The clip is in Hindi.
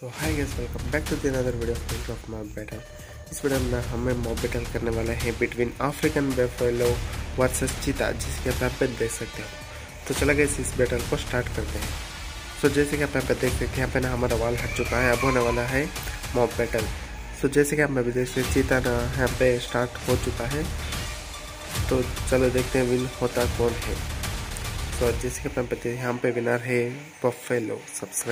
तो hi guys welcome back to another video of of mob battle इस वीडियो में हमें मॉब बैटल करने वाले हैं बिटवीन अफ्रीकन बेफेलो वर्सेस चीता जिसके आप यहाँ पे देख सकते हो। तो चला गया इस बैटल को स्टार्ट करते हैं। सो so, जैसे कि आप यहाँ पे देख सकते हैं यहाँ पे ना हमारा वाल हट चुका है अब होने वाला है मॉब बैटल सो जैसे कि आप अभी देख सकते चीता ना यहाँ पे स्टार्ट हो चुका है। तो चलो देखते हैं विन होता कौन है। तो जैसे कि आप यहाँ पे विनर है बफेलो सब्सक्राइब